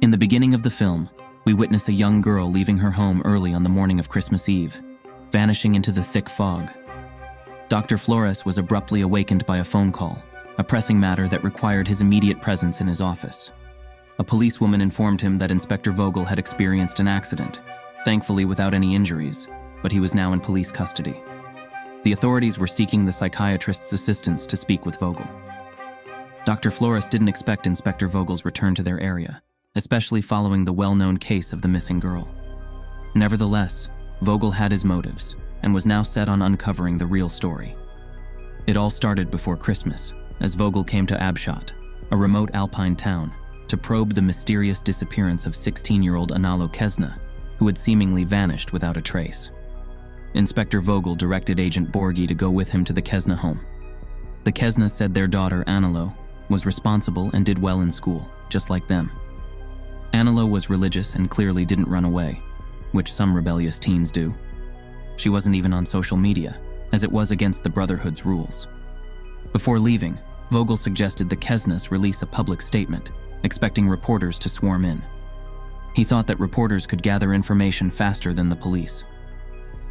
In the beginning of the film, we witness a young girl leaving her home early on the morning of Christmas Eve, vanishing into the thick fog. Dr. Flores was abruptly awakened by a phone call, a pressing matter that required his immediate presence in his office. A policewoman informed him that Inspector Vogel had experienced an accident, thankfully without any injuries, but he was now in police custody. The authorities were seeking the psychiatrist's assistance to speak with Vogel. Dr. Flores didn't expect Inspector Vogel's return to their area, especially following the well known case of the missing girl. Nevertheless, Vogel had his motives and was now set on uncovering the real story. It all started before Christmas, as Vogel came to Avechot, a remote alpine town, to probe the mysterious disappearance of 16 year old Analo Kastner, who had seemingly vanished without a trace. Inspector Vogel directed Agent Borghi to go with him to the Kastner home. The Kastner said their daughter, Anna Lou, was responsible and did well in school, just like them. Anna Lou was religious and clearly didn't run away, which some rebellious teens do. She wasn't even on social media, as it was against the Brotherhood's rules. Before leaving, Vogel suggested the Kastners release a public statement, expecting reporters to swarm in. He thought that reporters could gather information faster than the police.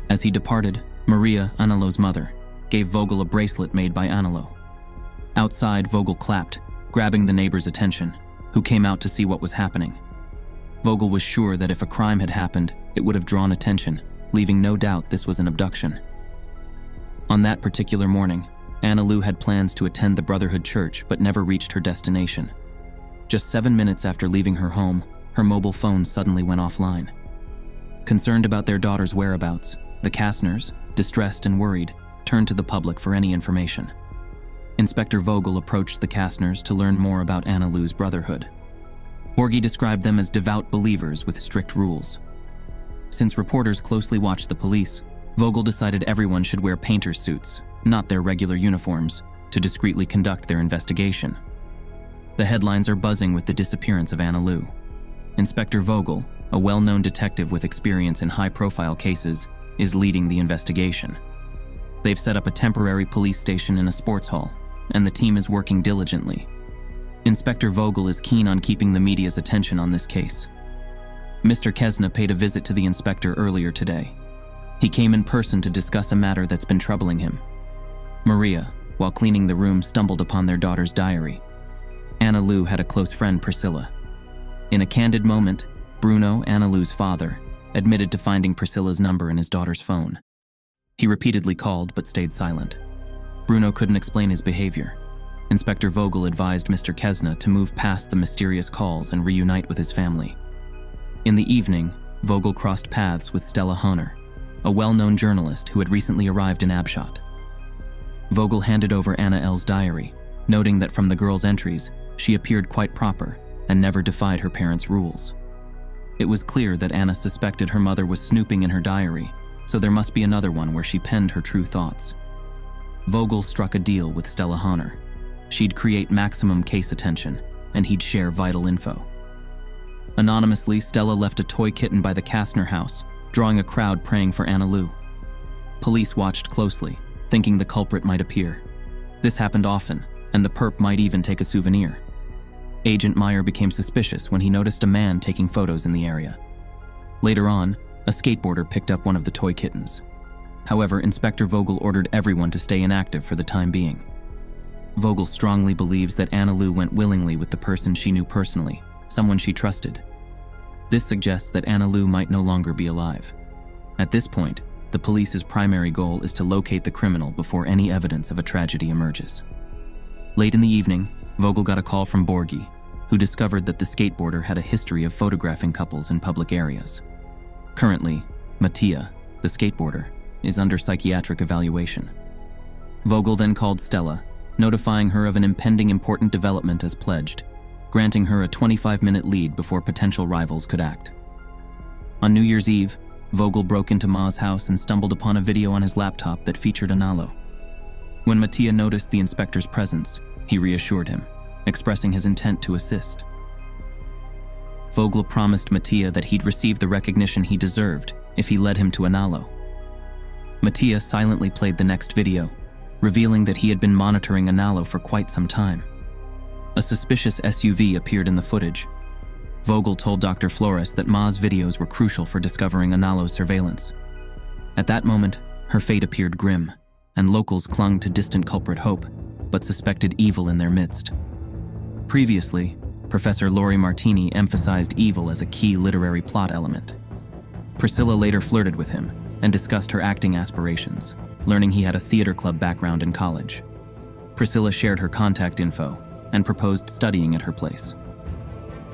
As he departed, Maria, Anna Lou's mother, gave Vogel a bracelet made by Anna Lou. Outside, Vogel clapped, grabbing the neighbor's attention, who came out to see what was happening. Vogel was sure that if a crime had happened, it would have drawn attention, leaving no doubt this was an abduction. On that particular morning, Anna Lou had plans to attend the Brotherhood Church but never reached her destination. Just seven minutes after leaving her home, her mobile phone suddenly went offline. Concerned about their daughter's whereabouts, the Kastners, distressed and worried, turned to the public for any information. Inspector Vogel approached the Kastners to learn more about Anna Lou's Brotherhood. Borghi described them as devout believers with strict rules. Since reporters closely watched the police, Vogel decided everyone should wear painter's suits, not their regular uniforms, to discreetly conduct their investigation. The headlines are buzzing with the disappearance of Anna Lou. Inspector Vogel, a well known detective with experience in high profile cases, is leading the investigation. They've set up a temporary police station in a sports hall, and the team is working diligently. Inspector Vogel is keen on keeping the media's attention on this case. Mr. Kastner paid a visit to the inspector earlier today. He came in person to discuss a matter that's been troubling him. Maria, while cleaning the room, stumbled upon their daughter's diary. Anna Lou had a close friend, Priscilla. In a candid moment, Bruno, Anna Lou's father, admitted to finding Priscilla's number in his daughter's phone. He repeatedly called but stayed silent. Bruno couldn't explain his behavior. Inspector Vogel advised Mr. Kastner to move past the mysterious calls and reunite with his family. In the evening, Vogel crossed paths with Stella Honer, a well known journalist who had recently arrived in Avechot. Vogel handed over Anna Lou's diary, noting that from the girl's entries, she appeared quite proper and never defied her parents' rules. It was clear that Anna suspected her mother was snooping in her diary, so there must be another one where she penned her true thoughts. Vogel struck a deal with Stella Honer. She'd create maximum case attention, and he'd share vital info. Anonymously, Stella left a toy kitten by the Kastner house, drawing a crowd praying for Anna Lou. Police watched closely, thinking the culprit might appear. This happened often, and the perp might even take a souvenir. Agent Meyer became suspicious when he noticed a man taking photos in the area. Later on, a skateboarder picked up one of the toy kittens. However, Inspector Vogel ordered everyone to stay inactive for the time being. Vogel strongly believes that Anna Lou went willingly with the person she knew personally, someone she trusted. This suggests that Anna Lou might no longer be alive. At this point, the police's primary goal is to locate the criminal before any evidence of a tragedy emerges. Late in the evening, Vogel got a call from Borghi, who discovered that the skateboarder had a history of photographing couples in public areas. Currently, Mattia, the skateboarder, is under psychiatric evaluation. Vogel then called Stella, notifying her of an impending important development as pledged, granting her a 25 minute lead before potential rivals could act. On New Year's Eve, Vogel broke into Ma's house and stumbled upon a video on his laptop that featured Anna Lou. When Mattia noticed the inspector's presence, he reassured him, expressing his intent to assist. Vogel promised Mattia that he'd receive the recognition he deserved if he led him to Anna Lou. Mattia silently played the next video, revealing that he had been monitoring Anna Lou for quite some time. A suspicious SUV appeared in the footage. Vogel told Dr. Flores that Ma's videos were crucial for discovering Anna Lou's surveillance. At that moment, her fate appeared grim, and locals clung to distant culprit hope, but suspected evil in their midst. Previously, Professor Loris Martini emphasized evil as a key literary plot element. Priscilla later flirted with him and discussed her acting aspirations, learning he had a theater club background in college. Priscilla shared her contact info and proposed studying at her place.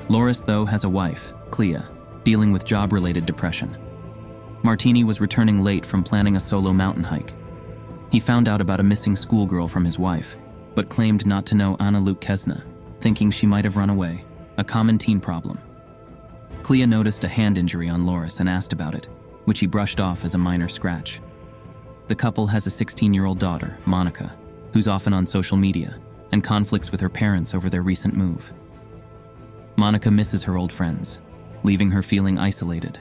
Loris, though, has a wife, Clea, dealing with job related depression. Martini was returning late from planning a solo mountain hike. He found out about a missing schoolgirl from his wife, but claimed not to know Anna Lou Kastner, thinking she might have run away, a common teen problem. Clea noticed a hand injury on Loris and asked about it, which he brushed off as a minor scratch. The couple has a 16 year old daughter, Monica, who's often on social media and conflicts with her parents over their recent move. Monica misses her old friends, leaving her feeling isolated.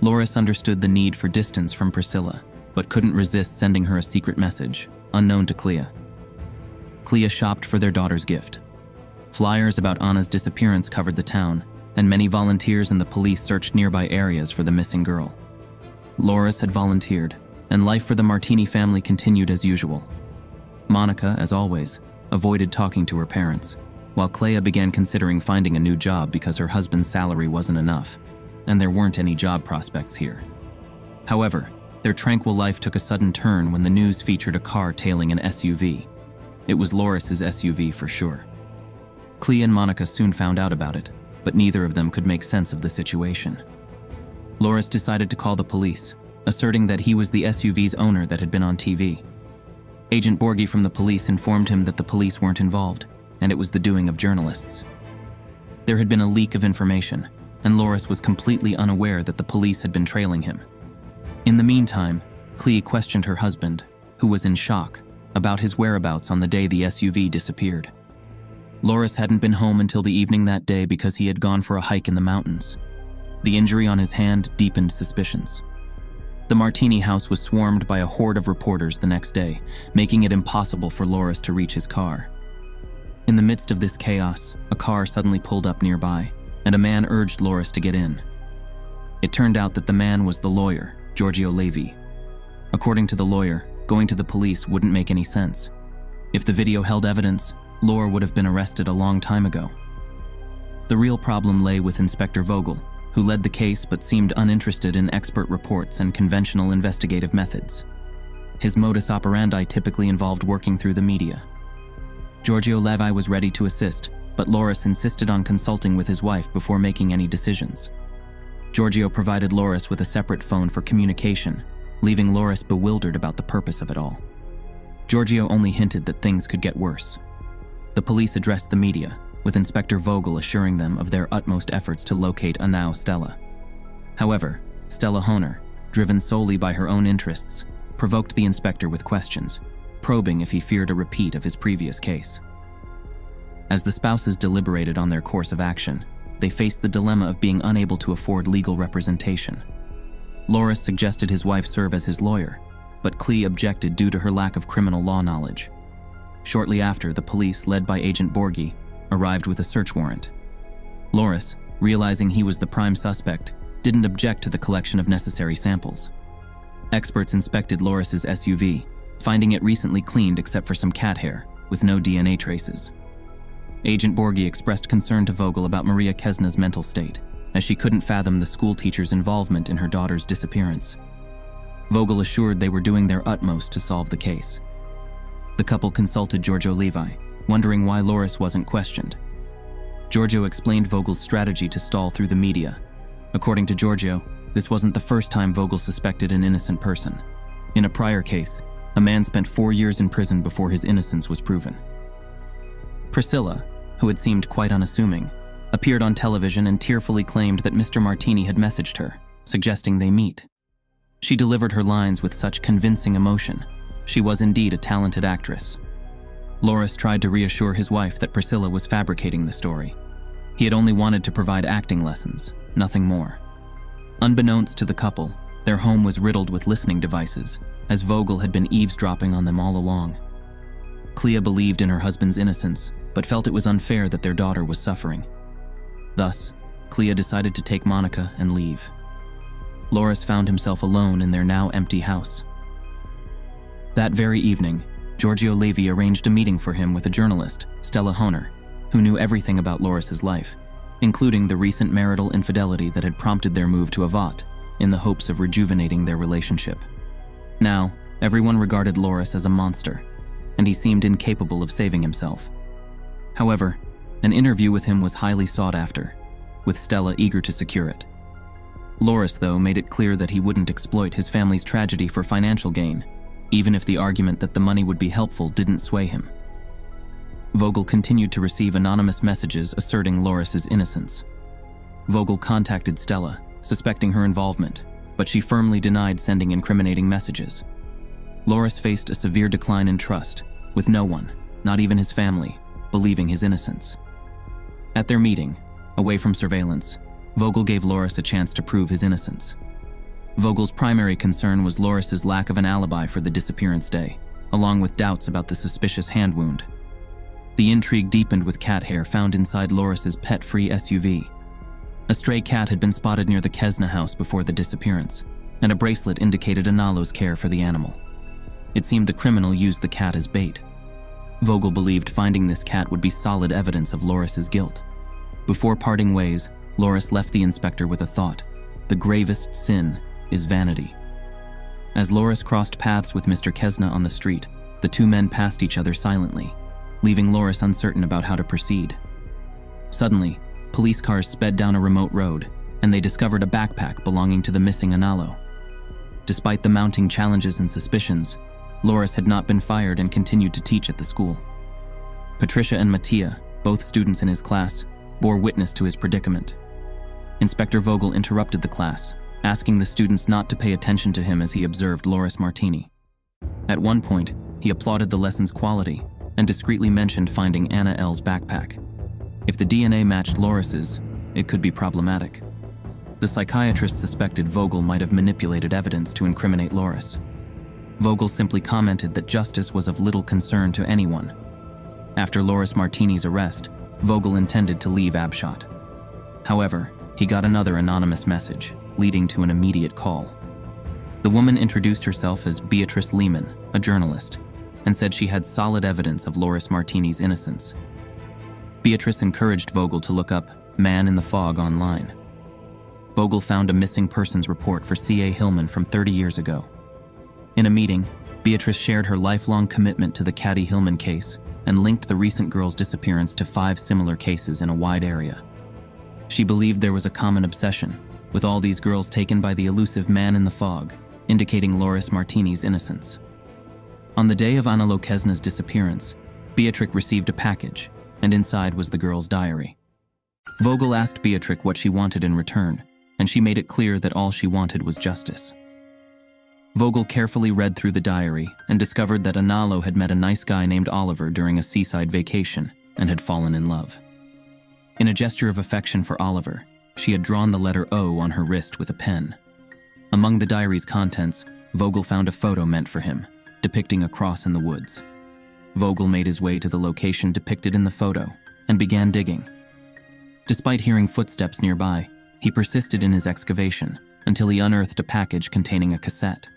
Loris understood the need for distance from Priscilla, but couldn't resist sending her a secret message, unknown to Clea. Clea shopped for their daughter's gift. Flyers about Anna's disappearance covered the town, and many volunteers and the police searched nearby areas for the missing girl. Loris had volunteered, and life for the Martini family continued as usual. Monica, as always, avoided talking to her parents, while Clea began considering finding a new job because her husband's salary wasn't enough, and there weren't any job prospects here. However, their tranquil life took a sudden turn when the news featured a car tailing an SUV. It was Loris's SUV for sure. Clea and Monica soon found out about it, but neither of them could make sense of the situation. Loris decided to call the police, asserting that he was the SUV's owner that had been on TV. Agent Borghi from the police informed him that the police weren't involved, and it was the doing of journalists. There had been a leak of information, and Loris was completely unaware that the police had been trailing him. In the meantime, Clea questioned her husband, who was in shock, about his whereabouts on the day the SUV disappeared. Loris hadn't been home until the evening that day because he had gone for a hike in the mountains. The injury on his hand deepened suspicions. The Martini house was swarmed by a horde of reporters the next day, making it impossible for Loris to reach his car. In the midst of this chaos, a car suddenly pulled up nearby, and a man urged Loris to get in. It turned out that the man was the lawyer, Giorgio Levi. According to the lawyer, going to the police wouldn't make any sense. If the video held evidence, Loris would have been arrested a long time ago. The real problem lay with Inspector Vogel, who led the case but seemed uninterested in expert reports and conventional investigative methods. His modus operandi typically involved working through the media. Giorgio Levi was ready to assist, but Loris insisted on consulting with his wife before making any decisions. Giorgio provided Loris with a separate phone for communication, leaving Loris bewildered about the purpose of it all. Giorgio only hinted that things could get worse. The police addressed the media, with Inspector Vogel assuring them of their utmost efforts to locate Anna Lou Stella. However, Stella Honer, driven solely by her own interests, provoked the inspector with questions, probing if he feared a repeat of his previous case. As the spouses deliberated on their course of action, they faced the dilemma of being unable to afford legal representation. Loris suggested his wife serve as his lawyer, but Clea objected due to her lack of criminal law knowledge. Shortly after, the police, led by Agent Borghi, arrived with a search warrant. Loris, realizing he was the prime suspect, didn't object to the collection of necessary samples. Experts inspected Loris's SUV, finding it recently cleaned except for some cat hair, with no DNA traces. Agent Borghi expressed concern to Vogel about Maria Kastner's mental state, as she couldn't fathom the schoolteacher's involvement in her daughter's disappearance. Vogel assured they were doing their utmost to solve the case. The couple consulted Giorgio Levi, wondering why Loris wasn't questioned. Giorgio explained Vogel's strategy to stall through the media. According to Giorgio, this wasn't the first time Vogel suspected an innocent person. In a prior case, a man spent four years in prison before his innocence was proven. Priscilla, who had seemed quite unassuming, appeared on television and tearfully claimed that Mr. Martini had messaged her, suggesting they meet. She delivered her lines with such convincing emotion she was indeed a talented actress. Loris tried to reassure his wife that Priscilla was fabricating the story. He had only wanted to provide acting lessons, nothing more. Unbeknownst to the couple, their home was riddled with listening devices, as Vogel had been eavesdropping on them all along. Clea believed in her husband's innocence, but felt it was unfair that their daughter was suffering. Thus, Clea decided to take Monica and leave. Loris found himself alone in their now empty house. That very evening, Giorgio Levi arranged a meeting for him with a journalist, Stella Honer, who knew everything about Loris's life, including the recent marital infidelity that had prompted their move to Avechot in the hopes of rejuvenating their relationship. Now, everyone regarded Loris as a monster, and he seemed incapable of saving himself. However, an interview with him was highly sought after, with Stella eager to secure it. Loris, though, made it clear that he wouldn't exploit his family's tragedy for financial gain, even if the argument that the money would be helpful didn't sway him. Vogel continued to receive anonymous messages asserting Loris's innocence. Vogel contacted Stella, suspecting her involvement, but she firmly denied sending incriminating messages. Loris faced a severe decline in trust, with no one, not even his family, believing his innocence. At their meeting, away from surveillance, Vogel gave Loris a chance to prove his innocence. Vogel's primary concern was Loris's lack of an alibi for the disappearance day, along with doubts about the suspicious hand wound. The intrigue deepened with cat hair found inside Loris's pet-free SUV. A stray cat had been spotted near the Kastner house before the disappearance, and a bracelet indicated Anna Lou's care for the animal. It seemed the criminal used the cat as bait. Vogel believed finding this cat would be solid evidence of Loris's guilt. Before parting ways, Loris left the inspector with a thought. The gravest sin is vanity. As Loris crossed paths with Mr. Kastner on the street, the two men passed each other silently, leaving Loris uncertain about how to proceed. Suddenly, police cars sped down a remote road, and they discovered a backpack belonging to the missing Anna Lou. Despite the mounting challenges and suspicions, Loris had not been fired and continued to teach at the school. Patricia and Mattia, both students in his class, bore witness to his predicament. Inspector Vogel interrupted the class, asking the students not to pay attention to him as he observed Loris Martini. At one point, he applauded the lesson's quality and discreetly mentioned finding Anna Lou's backpack. If the DNA matched Loris's, it could be problematic. The psychiatrist suspected Vogel might have manipulated evidence to incriminate Loris. Vogel simply commented that justice was of little concern to anyone. After Loris Martini's arrest, Vogel intended to leave Avechot. However, he got another anonymous message, leading to an immediate call. The woman introduced herself as Beatrice Lehman, a journalist, and said she had solid evidence of Loris Martini's innocence. Beatrice encouraged Vogel to look up Man in the Fog online. Vogel found a missing persons report for C.A. Hillman from 30 years ago. In a meeting, Beatrice shared her lifelong commitment to the Caddy Hillman case and linked the recent girl's disappearance to five similar cases in a wide area. She believed there was a common obsession, with all these girls taken by the elusive man in the fog, indicating Loris Martini's innocence. On the day of Anna Kastner's disappearance, Beatrice received a package, and inside was the girl's diary. Vogel asked Beatrice what she wanted in return, and she made it clear that all she wanted was justice. Vogel carefully read through the diary and discovered that Anna Lou had met a nice guy named Oliver during a seaside vacation and had fallen in love. In a gesture of affection for Oliver, she had drawn the letter O on her wrist with a pen. Among the diary's contents, Vogel found a photo meant for him, depicting a cross in the woods. Vogel made his way to the location depicted in the photo and began digging. Despite hearing footsteps nearby, he persisted in his excavation until he unearthed a package containing a cassette.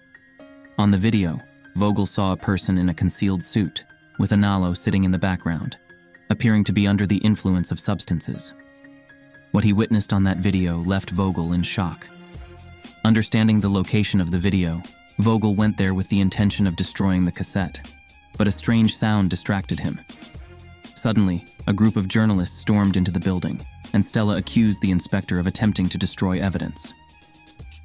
On the video, Vogel saw a person in a concealed suit, with Anna Lou sitting in the background, appearing to be under the influence of substances. What he witnessed on that video left Vogel in shock. Understanding the location of the video, Vogel went there with the intention of destroying the cassette, but a strange sound distracted him. Suddenly, a group of journalists stormed into the building, and Stella accused the inspector of attempting to destroy evidence.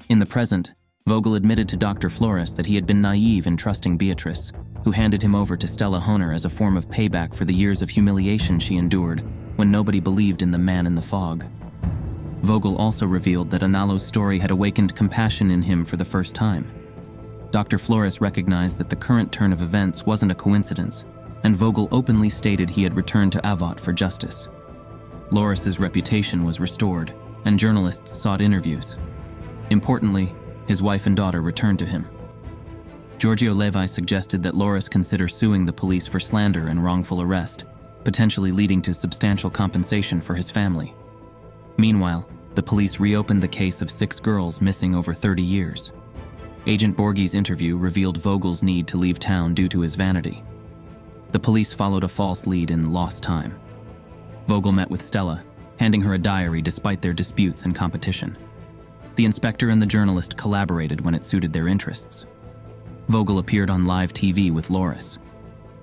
In the present, Vogel admitted to Dr. Flores that he had been naive in trusting Beatrice, who handed him over to Stella Honer as a form of payback for the years of humiliation she endured when nobody believed in the man in the fog. Vogel also revealed that Anna Lou's story had awakened compassion in him for the first time. Dr. Flores recognized that the current turn of events wasn't a coincidence, and Vogel openly stated he had returned to Avechot for justice. Loris's reputation was restored, and journalists sought interviews. Importantly, his wife and daughter returned to him. Giorgio Levi suggested that Loris consider suing the police for slander and wrongful arrest, potentially leading to substantial compensation for his family. Meanwhile, the police reopened the case of six girls missing over 30 years. Agent Borghi's interview revealed Vogel's need to leave town due to his vanity. The police followed a false lead in lost time. Vogel met with Stella, handing her a diary despite their disputes and competition. The inspector and the journalist collaborated when it suited their interests. Vogel appeared on live TV with Loris.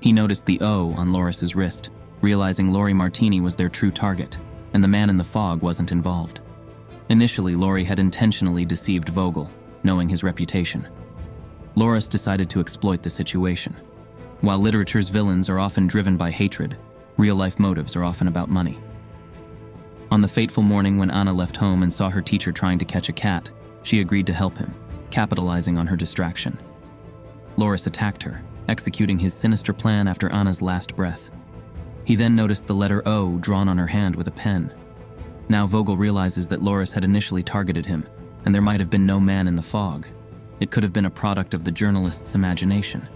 He noticed the O on Loris's wrist, realizing Loris Martini was their true target, and the man in the fog wasn't involved. Initially, Loris had intentionally deceived Vogel, knowing his reputation. Loris decided to exploit the situation. While literature's villains are often driven by hatred, real life motives are often about money. On the fateful morning when Anna left home and saw her teacher trying to catch a cat, she agreed to help him, capitalizing on her distraction. Loris attacked her, executing his sinister plan after Anna's last breath. He then noticed the letter O drawn on her hand with a pen. Now Vogel realizes that Loris had initially targeted him, and there might have been no man in the fog. It could have been a product of the journalist's imagination.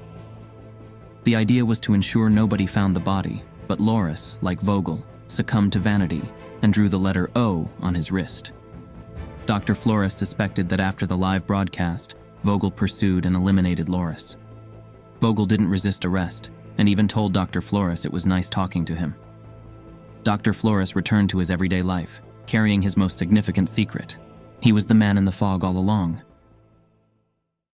The idea was to ensure nobody found the body, but Loris, like Vogel, succumbed to vanity and drew the letter O on his wrist. Dr. Flores suspected that after the live broadcast, Vogel pursued and eliminated Loris. Vogel didn't resist arrest and even told Dr. Flores it was nice talking to him. Dr. Flores returned to his everyday life, carrying his most significant secret. He was the man in the fog all along,